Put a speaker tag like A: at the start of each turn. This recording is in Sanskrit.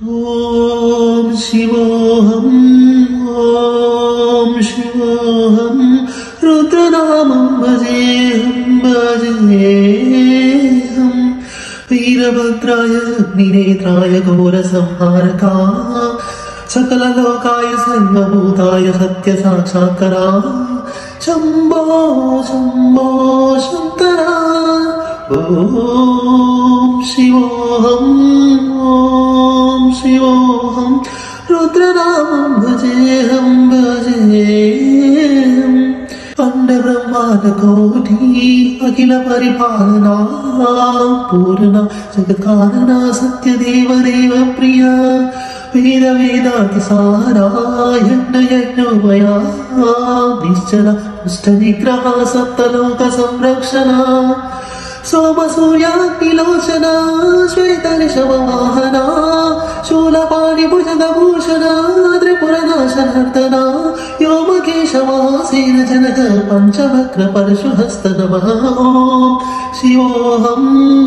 A: ॐ शिवोऽहम् ॐ शिवोऽहम् रुद्रनामं भजेऽहं भजेऽहम् वीरभद्राय निनेत्राय घोरसंहारका सकललोकाय सर्वभूताय सत्यसाक्षात्करा। शम्भो शम्भो शङ्करा ॐ शिवोऽहम् ॐ शिवोऽहम् रुद्रनामं भजेऽहं भजेऽहम् अण्डब्रह्माण्डकोटि अखिल परिपालना पूर्णा जगत्कारणा सत्यदेवदेव प्रिया यज्ञमया निश्चल दुष्टनिग्रहा सप्तलोकसंरक्षणा सोमसूर्याग्निलोचना श्वेतनिशमवाहना शूलपाणिभुजगभूषणा त्रिपुरनाशनर्दना व्योमकेशवासेन जनक पञ्चवक्र परशुहस्त नमः ॐ शिवोऽहम्